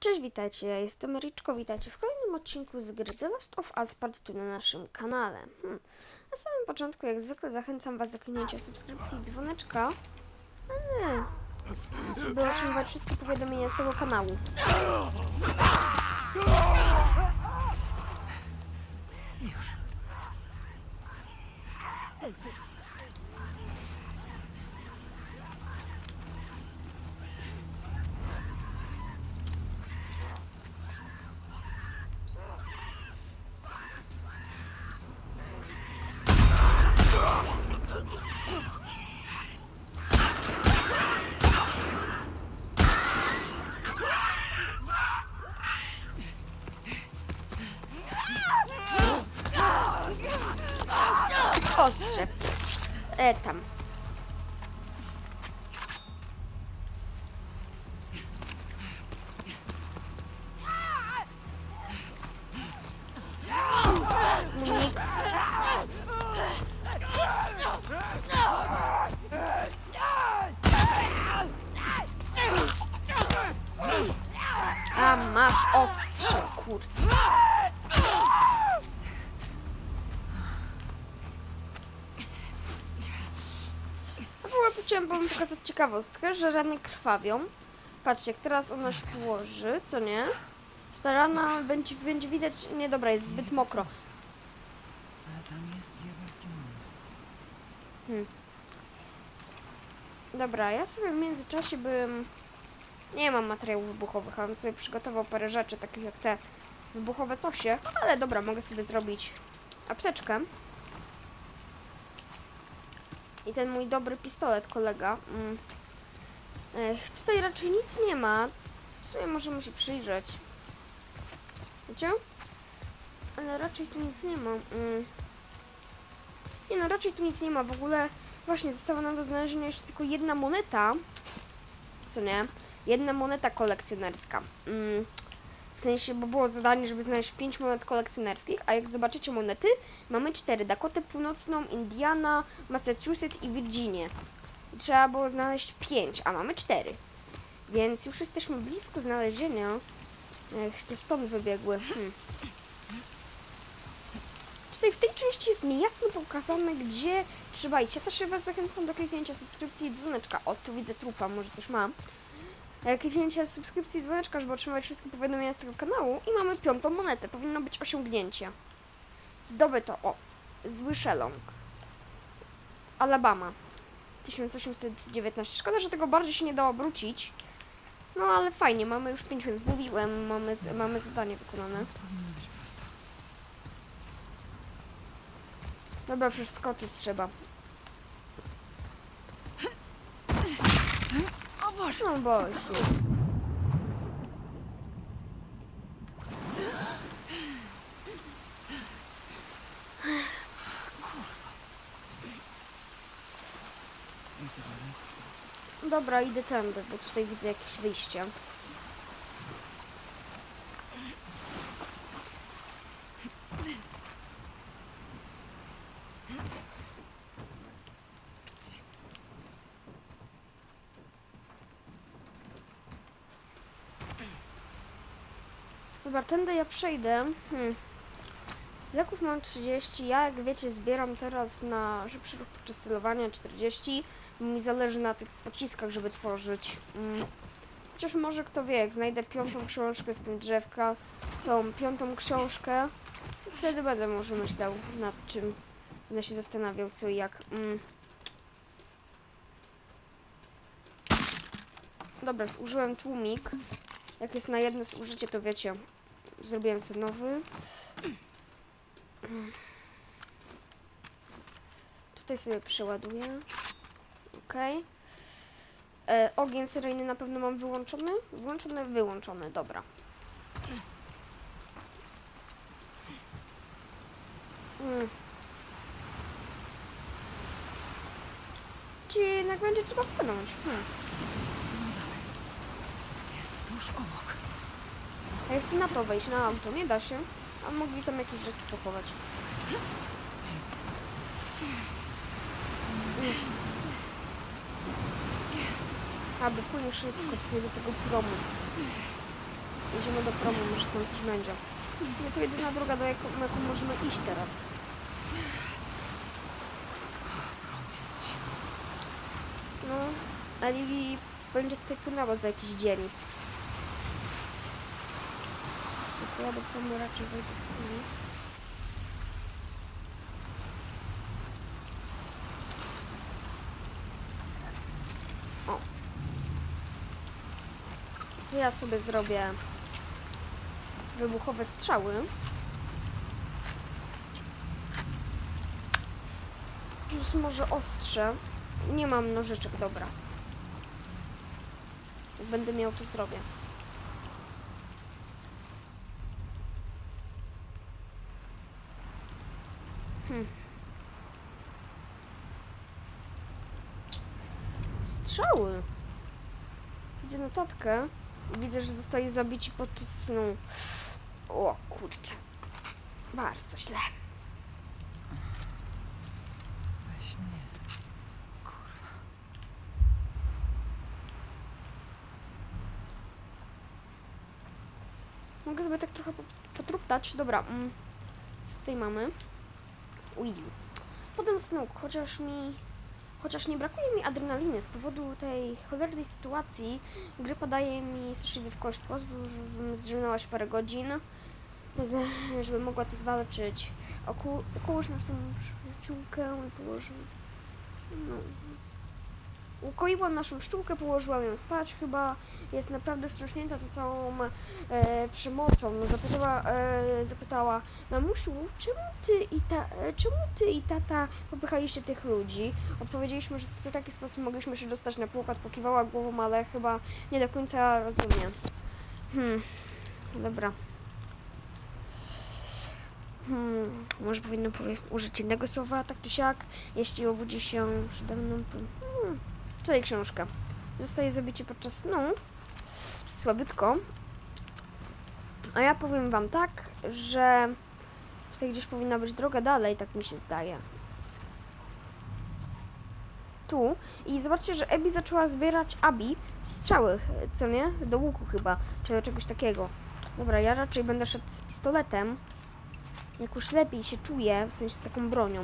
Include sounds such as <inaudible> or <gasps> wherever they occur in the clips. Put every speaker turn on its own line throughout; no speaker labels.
Cześć, witajcie, ja jestem Ryczko, witajcie w kolejnym odcinku z gry The Last of Us Part 2 na naszym kanale. Hmm. Na samym początku, jak zwykle, zachęcam Was do kliknięcia subskrypcji i dzwoneczka, ale by otrzymywać wszystkie powiadomienia z tego kanału. Ostrze. Ostrze, kur. A w ogóle tu chciałam wam pokazać ciekawostkę, że rany krwawią. Patrzcie, jak teraz ona się położy, co nie? Ta rana będzie, będzie widać, nie dobra, jest zbyt mokro.
Ale tam jest diabelski moment.
Dobra, ja sobie w międzyczasie bym... Nie mam materiałów wybuchowych, ale bym sobie przygotował parę rzeczy, takich jak te wybuchowe cosie. Ale dobra, mogę sobie zrobić apteczkę. I ten mój dobry pistolet, kolega. Mm. Ech, tutaj raczej nic nie ma. W sumie możemy się przyjrzeć. Wiecie? Ale raczej tu nic nie ma. Mm. Nie no, raczej tu nic nie ma. W ogóle właśnie została nam do znalezienia jeszcze tylko jedna moneta. Co nie? Jedna moneta kolekcjonerska. Mm. W sensie, bo było zadanie, żeby znaleźć 5 monet kolekcjonerskich, a jak zobaczycie monety, mamy 4. Dakotę Północną, Indiana, Massachusetts i Virginię. Trzeba było znaleźć 5, a mamy 4. Więc już jesteśmy blisko znalezienia. Ech, te stąd wybiegły. Hmm. Tutaj w tej części jest niejasno pokazane, gdzie trzeba iść. Ja też się Was zachęcam do kliknięcia subskrypcji i dzwoneczka. O, tu widzę trupa, może coś mam. E, Kliknięcia subskrypcji dzwoneczka, żeby otrzymać wszystkie powiadomienia z tego kanału. I mamy piątą monetę. Powinno być osiągnięcie. Zdobyto, o, zły szelong. Alabama. 1819. Szkoda, że tego bardziej się nie da obrócić. No ale fajnie, mamy już 5 minut. Mówiłem, mamy, mamy zadanie wykonane. Dobra, przeskoczyć trzeba.
O Boże!
No Boże. Dobra, idę tędy, bo tutaj widzę jakieś wyjście. Dobra, tędy ja przejdę. Hmm. Leków mam 30, ja jak wiecie zbieram teraz na szybszy ruch podczas celowania 40, bo mi zależy na tych pociskach, żeby tworzyć. Mm. Chociaż może kto wie, jak znajdę piątą książkę z tym drzewka, tą piątą książkę, wtedy będę może myślał nad czym, będę się zastanawiał co i jak. Mm. Dobra, zużyłem tłumik. Jak jest na jedno zużycie, to wiecie, zrobiłem sobie nowy. Tutaj sobie przeładuję. Okej. E, Ogień seryjny na pewno mam wyłączony? Włączony, wyłączony, dobra. Mm. Czy jednak będzie trzeba wpłynąć? Hmm.
Jest tuż obok.
A ja chcę na to wejść, na auto, nie da się. A mogli tam jakieś rzeczy pochować. Mm. Aby płynie szybko do tego promu. Jedziemy do promu, może tam coś będzie. W sumie to jedyna droga, do jaką, jaką możemy iść teraz. No, a Lili będzie tutaj płynęła za jakiś dzień. I co ja do promu raczej wejdę z tymi. O. To ja sobie zrobię wybuchowe strzały. Plus może ostrze. Nie mam nożyczek, dobra. Będę miał, to zrobię. Hmm. Strzały. Widzę notatkę. Widzę, że zostali zabici podczas snu. O kurczę. Bardzo źle.
We śnie. Kurwa.
Mogę sobie tak trochę po- potruptać. Dobra. Mm. Co tutaj mamy? Will. Potem snu, chociaż mi... Chociaż nie brakuje mi adrenaliny z powodu tej cholernej sytuacji, grypa daje mi straszliwie w kość. Pozwól, żebym zdrzemnęłaś parę godzin, z- żeby mogła to zwalczyć. Oku, ukołysz naszą przyjaciółkę i położył... No. Ukoiłam naszą pszczółkę, położyłam ją spać. Chyba jest naprawdę wstrząśnięta tą całą e, przemocą. No, zapytała, e, zapytała, mamusiu, czemu ty, i ta, e, czemu ty i tata popychaliście tych ludzi? Odpowiedzieliśmy, że w taki sposób mogliśmy się dostać na pokład. Pokiwała głową, ale chyba nie do końca rozumie. Hmm, dobra. Hmm, może powinno użyć innego słowa, tak czy siak, jeśli obudzi się przede mną. to- Hmm, tutaj książka. Zostaje zabicie podczas snu. Słabytko. A ja powiem wam tak, że tutaj gdzieś powinna być droga dalej, tak mi się zdaje. Tu. I zobaczcie, że Ebi zaczęła zbierać Abi strzały, co nie? Do łuku chyba, czy czegoś takiego. Dobra, ja raczej będę szedł z pistoletem. Jakoś lepiej się czuję, w sensie z taką bronią.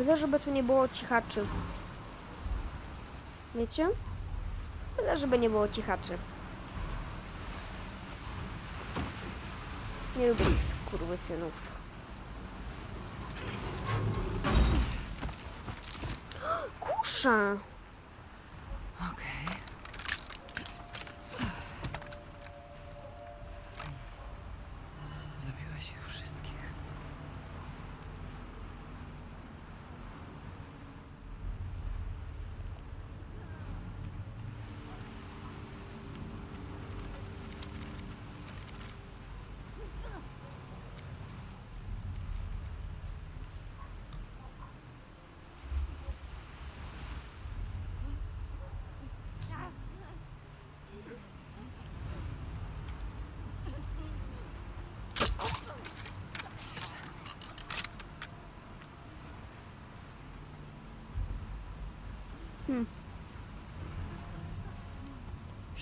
Byle, żeby tu nie było cichaczy. Wiecie? Byle, żeby nie było cichaczy. Nie lubię kurwy synów. <gasps> Kusza!
Okej. Zabiłeś ich wszystkich.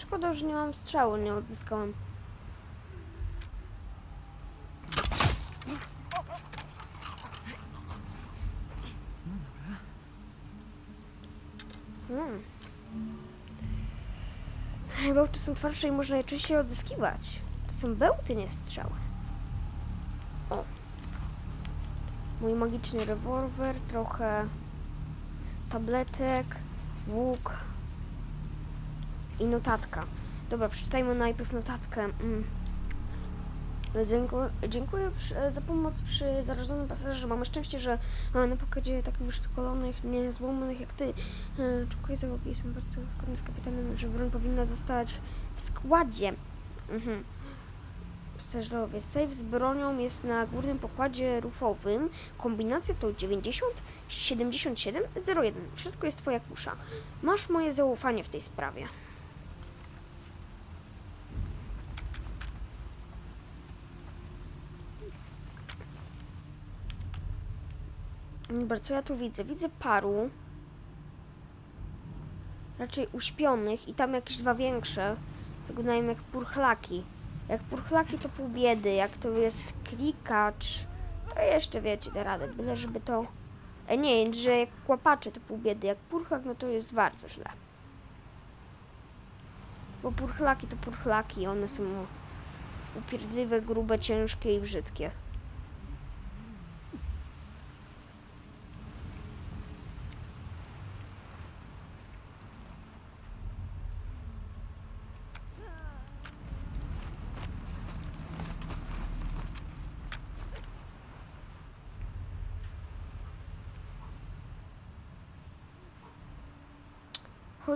Szkoda, że nie mam strzału, nie odzyskałem. Hmm. Bełty są twardsze i można je częściej odzyskiwać. To są bełty, nie strzały. O. Mój magiczny rewolwer, trochę tabletek, łuk i notatka. Dobra, przeczytajmy najpierw notatkę. Mm. Dziękuję, dziękuję za pomoc przy zarażonym pasażerze. Mamy szczęście, że mamy na pokładzie takich wyszkolonych, niezłomnych jak ty. E, Dziękuję za uwagę. Jestem bardzo zgodny z kapitanem, że broń powinna zostać w składzie. Mhm. Pasażerowie. Safe z bronią jest na górnym pokładzie rufowym. Kombinacja to 90 77 01. W środku jest twoja kusza. Masz moje zaufanie w tej sprawie. Dobra, co ja tu widzę? Widzę paru. Raczej uśpionych i tam jakieś dwa większe. Wyglądają jak purchlaki. Jak purchlaki to pół biedy, jak to jest klikacz, to jeszcze wiecie, da radę. Byle żeby to... E, nie, że jak kłapacze to pół biedy, jak purchlak, no to jest bardzo źle. Bo purchlaki to purchlaki, one są upierdliwe, grube, ciężkie i brzydkie.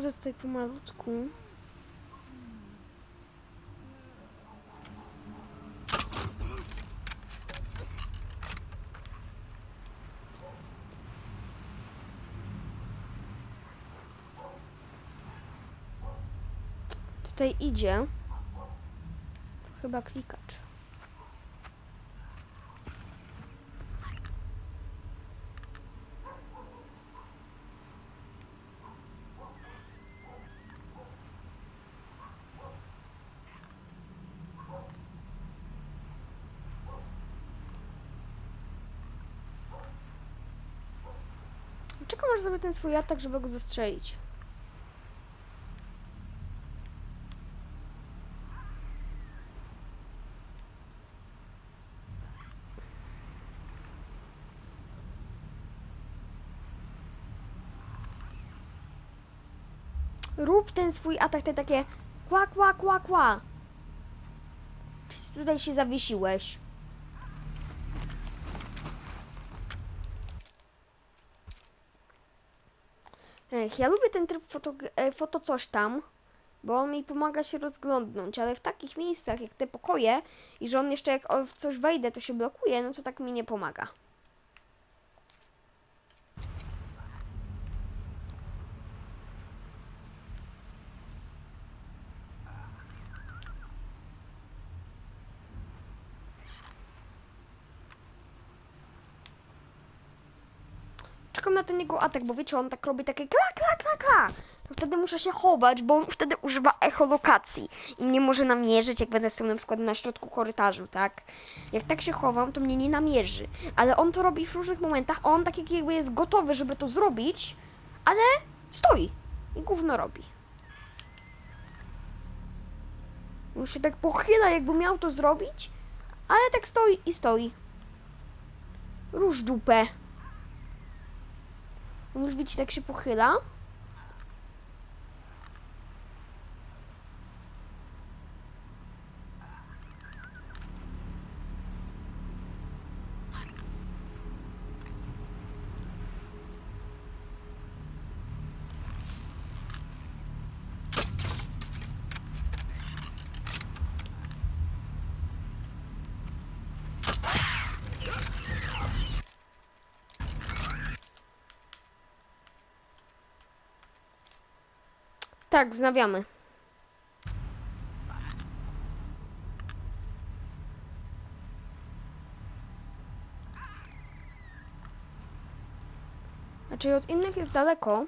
Chodzę tutaj pomalutku. Tutaj idzie. Chyba klikacz. Czekam aż zrobię ten swój atak, żeby go zastrzelić. Rób ten swój atak, te takie kła, kła, kła, kła. Tutaj się zawiesiłeś. Ech, ja lubię ten tryb foto, e, foto coś tam, bo on mi pomaga się rozglądnąć, ale w takich miejscach jak te pokoje i że on jeszcze jak w coś wejdę to się blokuje, no to tak mi nie pomaga. Czekam na ten jego atak, bo wiecie, on tak robi takie kla, kla, kla, kla. To wtedy muszę się chować, bo on wtedy używa echolokacji i mnie może namierzyć, jak będę stał na przykład na środku korytarzu, tak? Jak tak się chowam, to mnie nie namierzy. Ale on to robi w różnych momentach, a on tak jak jakby jest gotowy, żeby to zrobić, ale stoi i gówno robi. On się tak pochyla, jakby miał to zrobić, ale tak stoi i stoi. Róż dupę. Już widzicie, tak się pochyla. Tak, wznawiamy. Znaczy od innych jest daleko.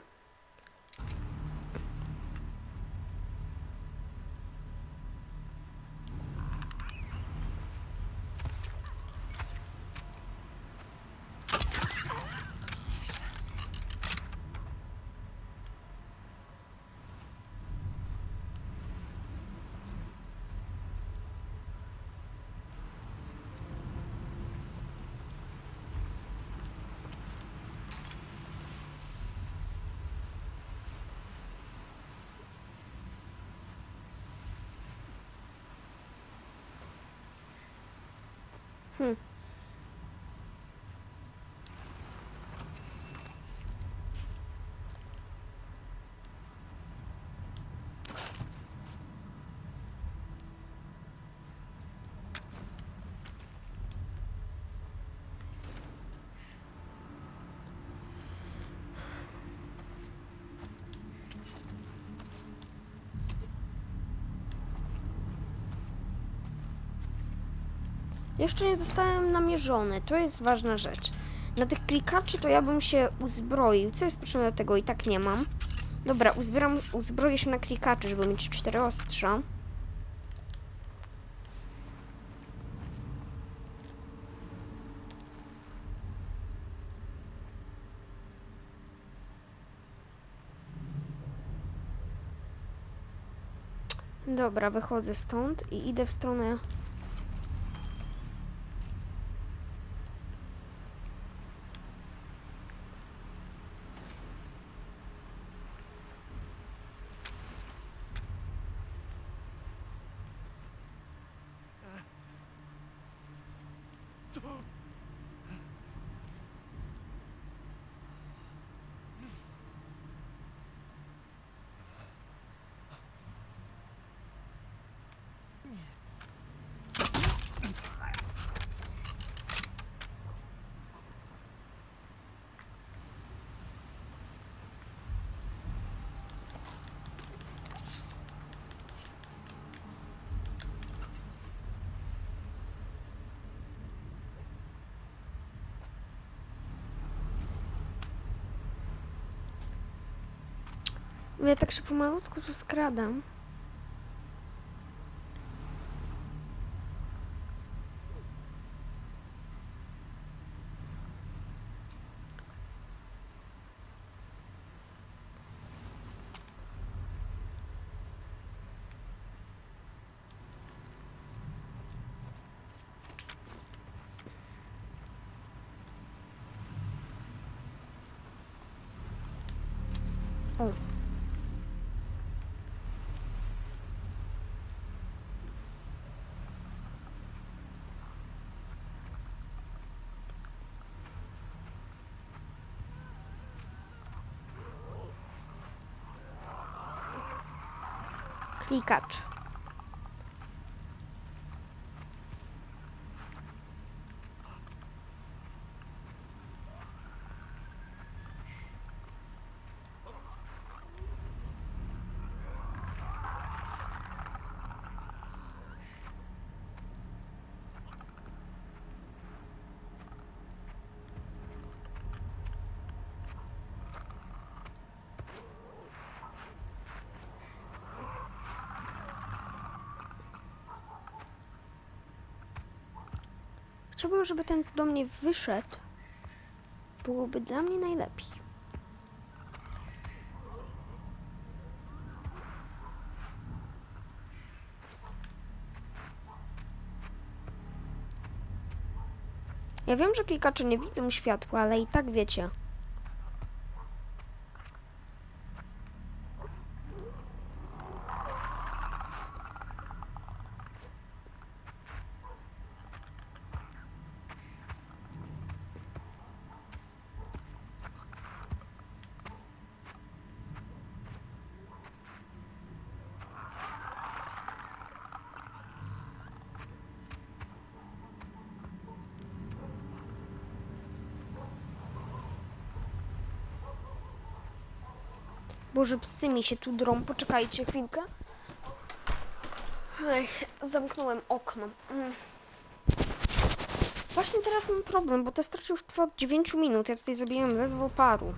Hm. Jeszcze nie zostałem namierzony, to jest ważna rzecz. Na tych klikaczy to ja bym się uzbroił. Co jest potrzebne do tego? I tak nie mam. Dobra, uzbieram, uzbroję się na klikaczy, żeby mieć cztery ostrza. Dobra, wychodzę stąd i idę w stronę Ja tak się pomalutku tu skradam. O. Klikacz. Chciałbym, żeby ten do mnie wyszedł. Byłoby dla mnie najlepiej. Ja wiem, że klikacze nie widzą światła, ale i tak wiecie. Boże, psy mi się tu drą. Poczekajcie chwilkę. Ech, zamknąłem okno. Mm. Właśnie teraz mam problem, bo ta straż już trwa od 9 minut. Ja tutaj zabiłem ledwo paru.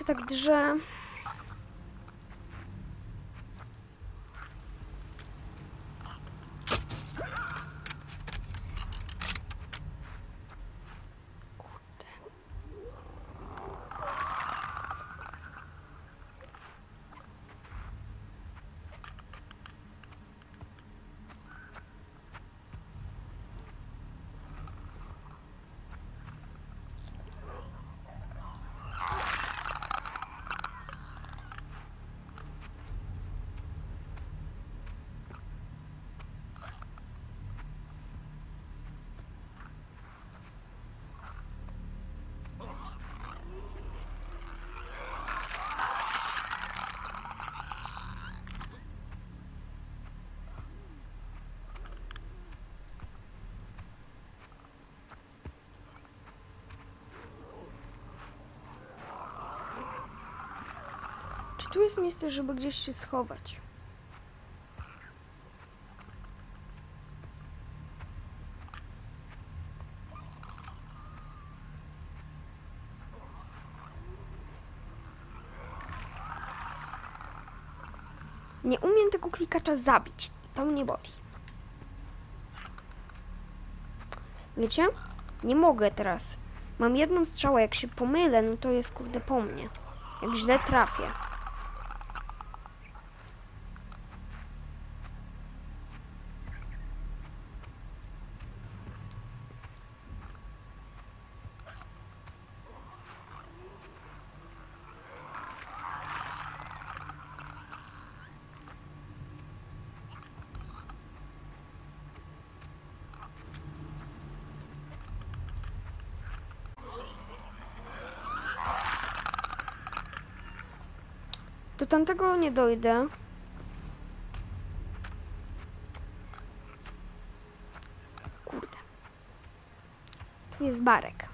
Się tak drze. Tu jest miejsce, żeby gdzieś się schować? Nie umiem tego klikacza zabić. To mnie boli. Wiecie? Nie mogę teraz. Mam jedną strzałę, jak się pomylę, no to jest kurde po mnie. Jak źle trafię. Do tamtego nie dojdę. Kurde. Tu jest barek.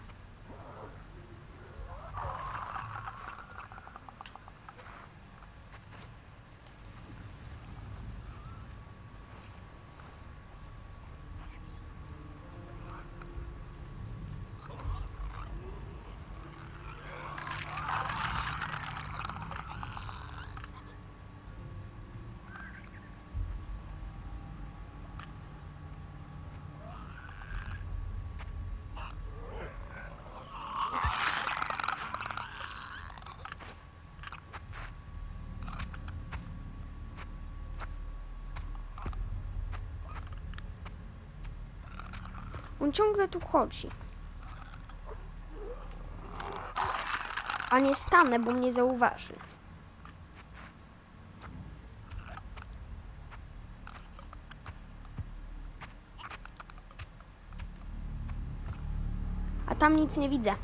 On ciągle tu chodzi. A nie stanę, bo mnie zauważy. A tam nic nie widzę.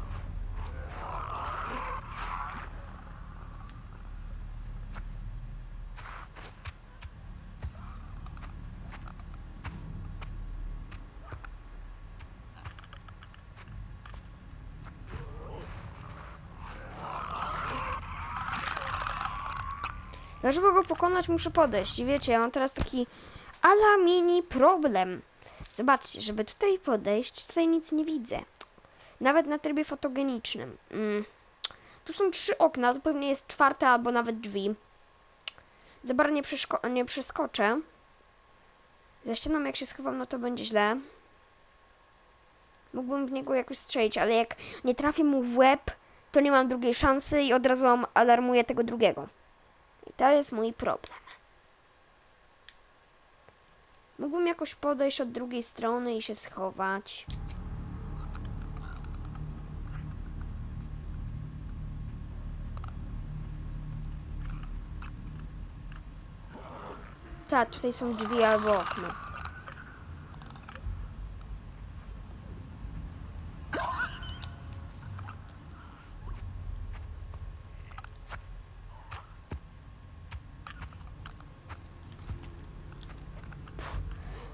Ja, żeby go pokonać, muszę podejść. I wiecie, ja mam teraz taki ala mini problem. Zobaczcie, żeby tutaj podejść, tutaj nic nie widzę. Nawet na trybie fotogenicznym. Mm. Tu są trzy okna, tu pewnie jest czwarte albo nawet drzwi. Za bardzo nie, nie przeskoczę. Za ścianą jak się schowam, no to będzie źle. Mógłbym w niego jakoś strzelić, ale jak nie trafię mu w łeb, to nie mam drugiej szansy i od razu alarmuję tego drugiego. I to jest mój problem. Mógłbym jakoś podejść od drugiej strony i się schować. Tak, tutaj są drzwi albo okno.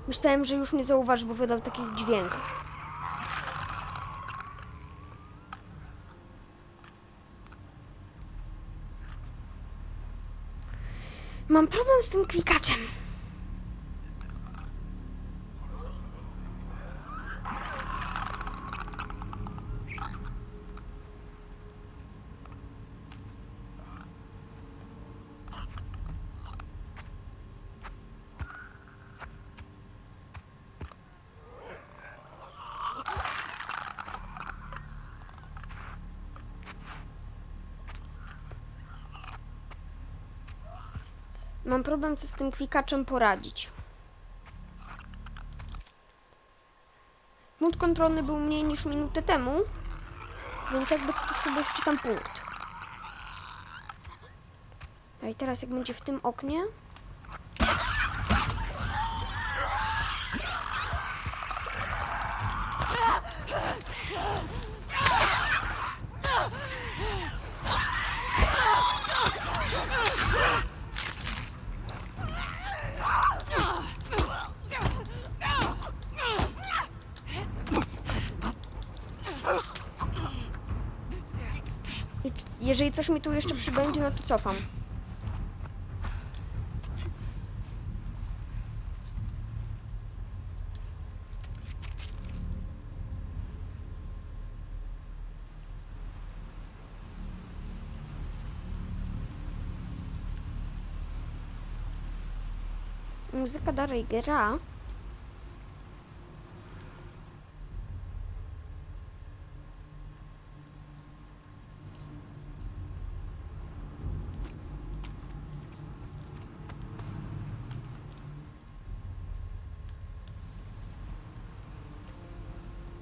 Myślałem, że już mnie zauważy, bo wydał taki dźwięk. Mam problem z tym klikaczem. Problem, co z tym klikaczem poradzić. Punkt kontrolny był mniej niż minutę temu, więc jakby to sobie wczytam punkt. A i teraz jak będzie w tym oknie... Jeżeli coś mi tu jeszcze przybędzie, no to cofam. Muzyka dalej gra.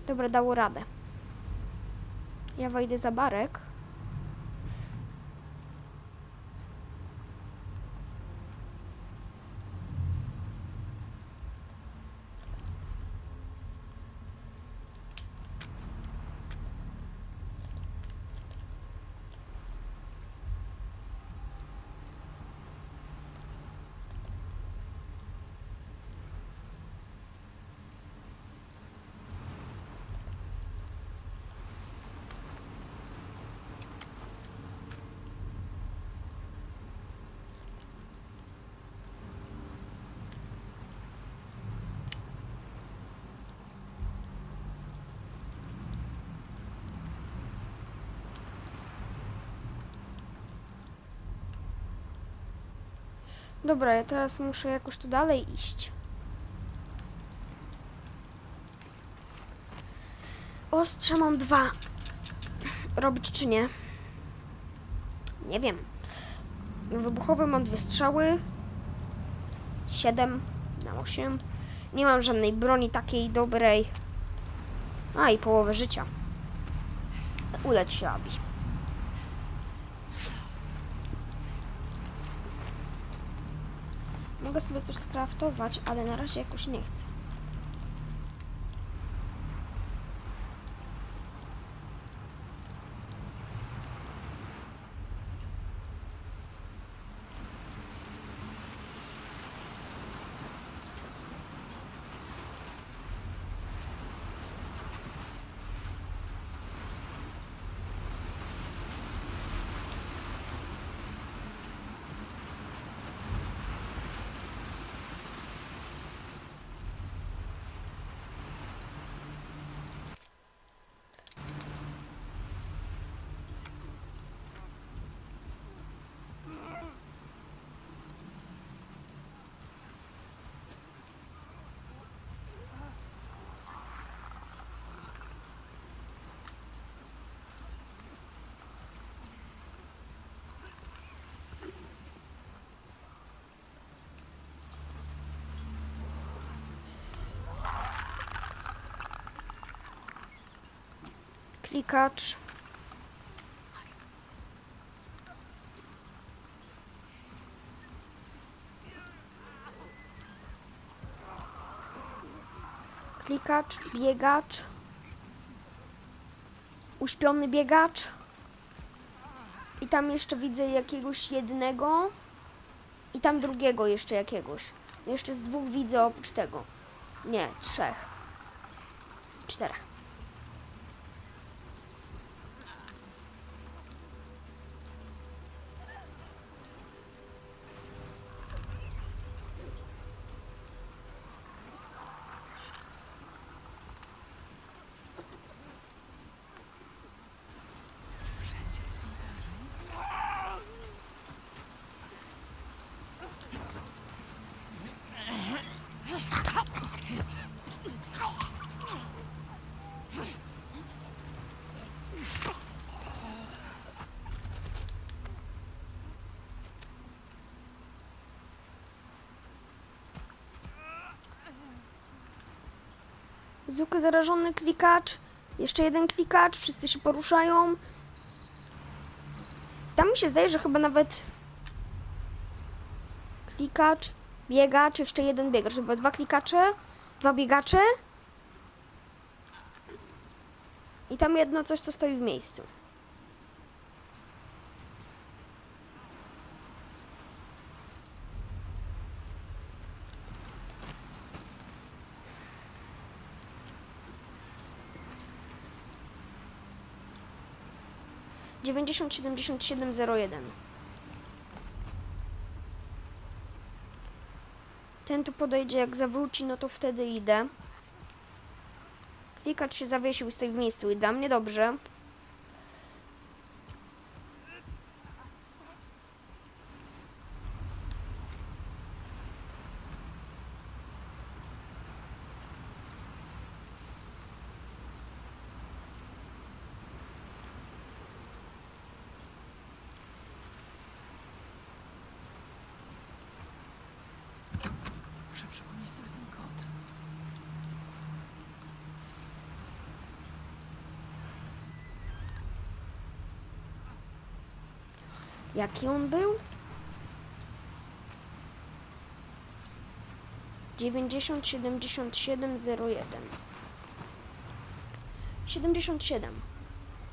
Dobra, dało radę. Ja wejdę za barek. Dobra, ja teraz muszę jakoś tu dalej iść. Ostrze mam dwa. Robić czy nie? Nie wiem. Wybuchowy mam dwie strzały. Siedem na osiem. Nie mam żadnej broni takiej dobrej. A i połowę życia. Uleć się, Abi. Mogę sobie coś skraftować, ale na razie jakoś nie chcę. Klikacz. Klikacz, biegacz. Uśpiony biegacz. I tam jeszcze widzę jakiegoś jednego. I tam drugiego jeszcze jakiegoś. Jeszcze z dwóch widzę oprócz tego. Nie, trzech. Czterech.
Wszędzie tu są zarażeni.
Zwykły zarażony klikacz. Jeszcze jeden klikacz. Wszyscy się poruszają. Tam mi się zdaje, że chyba nawet klikacz, biegacz, jeszcze jeden biegacz. Chyba dwa klikacze, dwa biegacze. I tam jedno coś, co stoi w miejscu. Dziewięćdziesiąt siedemdziesiąt siedem zero jeden. Ten tu podejdzie, jak zawróci, no to wtedy idę. Klikacz się zawiesił stoi w miejscu i dla mnie dobrze.
przynieść sobie ten kot.
Jaki on był? 90 77 01 77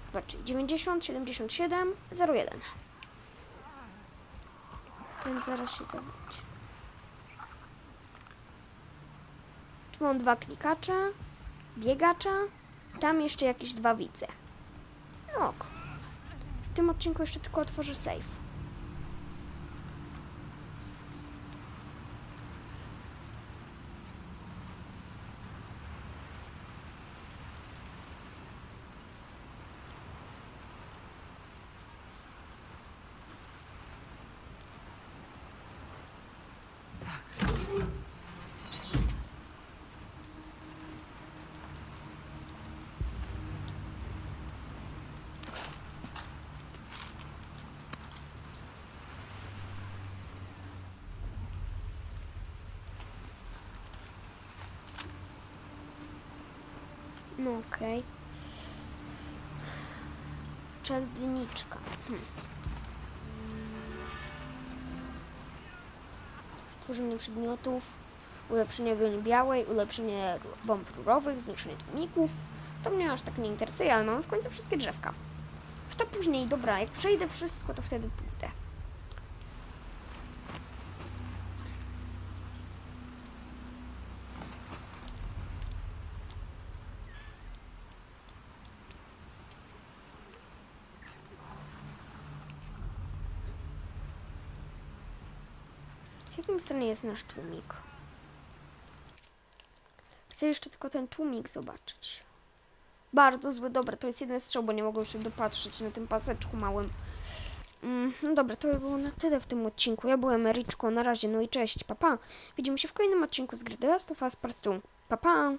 Zobaczcie, 90 77 01 Więc zaraz się zawróci. Tu mam dwa klikacze, biegacza, tam jeszcze jakieś dwa wice. No ok. W tym odcinku jeszcze tylko otworzę safe. No okej. Czeldniczka. Hm. Tworzenie przedmiotów, ulepszenie broni białej, ulepszenie bomb rurowych, zwiększenie tłumików. To mnie aż tak nie interesuje, ale mam w końcu wszystkie drzewka. To później, dobra, jak przejdę wszystko, to wtedy stanie jest nasz tłumik? Chcę jeszcze tylko ten tłumik zobaczyć. Bardzo zły, dobra, to jest jeden strzał, bo nie mogłem się dopatrzeć na tym paseczku małym. Mm, no dobra, to by było na tyle w tym odcinku. Ja byłem Ericzko, na razie, no i cześć, papa. Widzimy się w kolejnym odcinku z gry The Last of Us Part 2. Pa, pa!